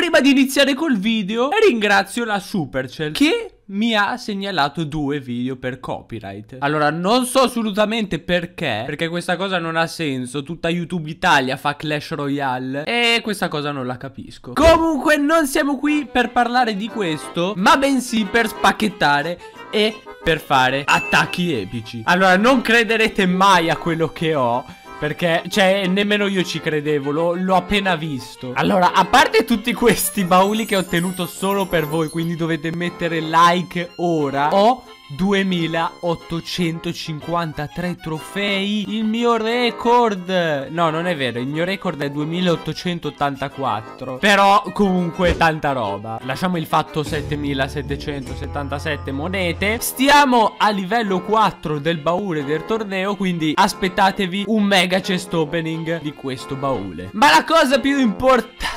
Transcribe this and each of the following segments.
prima di iniziare col video, ringrazio la Supercell che mi ha segnalato due video per copyright. Allora, non so assolutamente perché, perché questa cosa non ha senso. Tutta YouTube Italia fa Clash Royale e questa cosa non la capisco. Comunque, non siamo qui per parlare di questo, ma bensì per spacchettare e per fare attacchi epici. Allora, non crederete mai a quello che ho. Perché, cioè, nemmeno io ci credevo, l'ho appena visto. Allora, a parte tutti questi bauli che ho ottenuto solo per voi, quindi dovete mettere like ora, ho 2853 trofei Il mio record. No non è vero Il mio record è 2884 Però comunque tanta roba. Lasciamo il fatto 7777 monete. Stiamo a livello 4 del baule del torneo Quindi aspettatevi un mega chest opening di questo baule. Ma la cosa più importante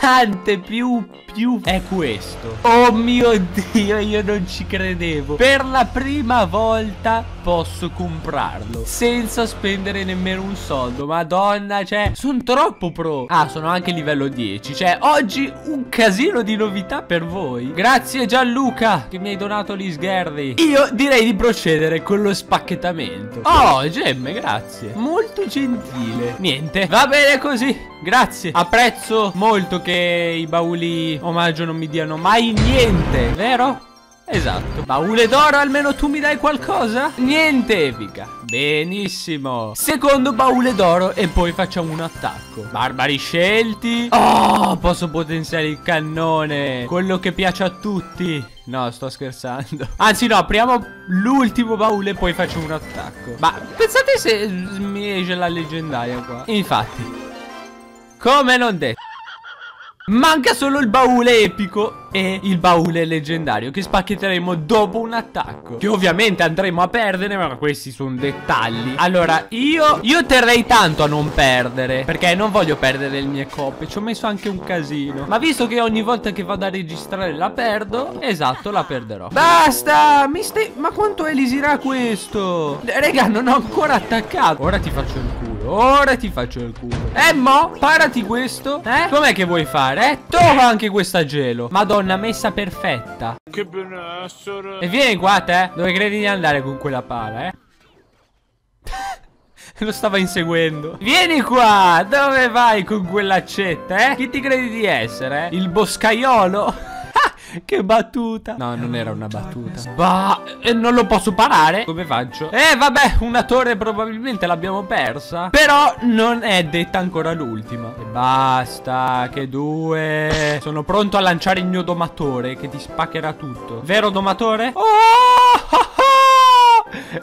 Più più è questo Oh mio dio io non ci credevo Per la prima prima volta posso comprarlo senza spendere nemmeno un soldo. Madonna, cioè, sono troppo pro. Ah, sono anche livello 10. Cioè, oggi un casino di novità per voi. Grazie Gianluca che mi hai donato gli sgherri. Io direi di procedere con lo spacchettamento. Oh, gemme, grazie. Molto gentile. Niente, va bene così. Grazie. Apprezzo molto che i bauli omaggio non mi diano mai niente, vero? Esatto. Baule d'oro almeno tu mi dai qualcosa? Niente epica. Benissimo. Secondo baule d'oro e poi facciamo un attacco. Barbari scelti. Oh posso potenziare il cannone. Quello che piace a tutti. No sto scherzando. Anzi no apriamo l'ultimo baule e poi faccio un attacco. Ma pensate se mi esce la leggendaria qua. Infatti. Come non detto Manca solo il baule epico e il baule leggendario che spacchetteremo dopo un attacco. Che ovviamente andremo a perdere ma questi sono dettagli. Allora io, io terrei tanto a non perdere Perché non voglio perdere le mie coppe. Ci ho messo anche un casino. Ma visto che ogni volta che vado a registrare la perdo Esatto la perderò. Basta! Mi stai... Ma quanto elisirà questo? Raga non ho ancora attaccato. Ora ti faccio il culo Ora ti faccio il culo. Eh mo Parati questo Eh? Com'è che vuoi fare Eh? Trova anche questa gelo. Madonna messa perfetta. Che benessere. E vieni qua te. Dove credi di andare con quella pala eh? Lo stava inseguendo. Vieni qua. Dove vai con quell'accetta eh? Chi ti credi di essere? Eh Il boscaiolo che battuta. No non era una battuta. Bah e Non lo posso parare. Come faccio? Eh vabbè Una torre probabilmente l'abbiamo persa. Però non è detta ancora l'ultima. E basta Che due. Sono pronto a lanciare il mio domatore Che ti spaccherà tutto. Vero domatore? Oh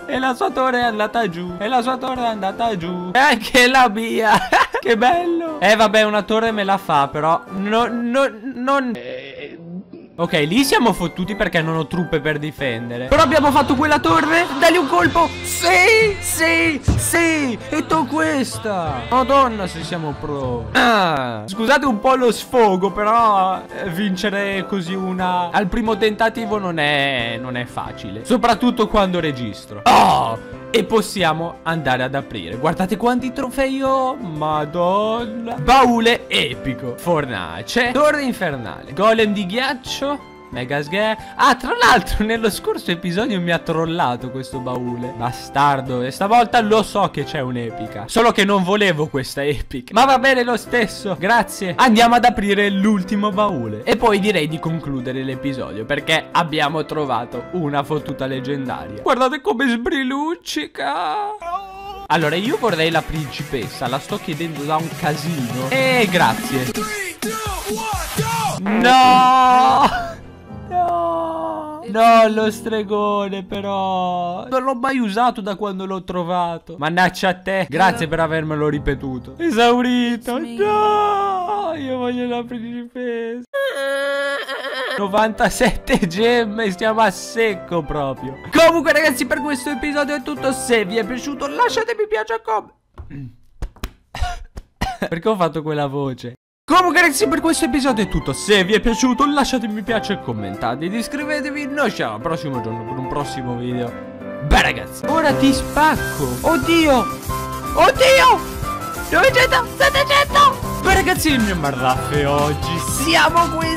e la sua torre è andata giù. E la sua torre è andata giù. E anche la mia. Che bello. Eh vabbè una torre me la fa però No, no, non Ok, lì siamo fottuti perché non ho truppe per difendere. Però abbiamo fatto quella torre? Dagli un colpo. Sì, sì, sì. E to questa. Madonna se siamo pro. Ah. Scusate un po' lo sfogo Però eh, vincere così una Al primo tentativo non è, non è facile. Soprattutto quando registro. Oh e possiamo andare ad aprire. Guardate quanti trofei ho. Madonna. Baule epico. Fornace. Torre infernale. Golem di ghiaccio Mega Scare Ah tra l'altro nello scorso episodio mi ha trollato questo baule. Bastardo E stavolta lo so che c'è un'epica. Solo che non volevo questa epica. Ma va bene lo stesso Grazie. Andiamo ad aprire l'ultimo baule. E poi direi di concludere l'episodio Perché abbiamo trovato una fottuta leggendaria. Guardate come sbriluccica allora io vorrei la principessa La sto chiedendo da un casino. E grazie. No No! No, lo stregone però. Non l'ho mai usato da quando l'ho trovato. Mannaggia a te. Grazie per avermelo ripetuto. Esaurito. No Io voglio la principessa. 97 gemme Stiamo a secco proprio. Comunque ragazzi per questo episodio è tutto. Se vi è piaciuto lasciate mi piace a come Perché ho fatto quella voce? Comunque ragazzi per questo episodio è tutto. Se vi è piaciuto lasciate mi piace commentate Ed iscrivetevi. Noi ci vediamo al prossimo giorno per un prossimo video. Beh ragazzi Ora ti spacco. Oddio! Oddio! 900 700 Beh ragazzi il mio marraffe oggi. Siamo qui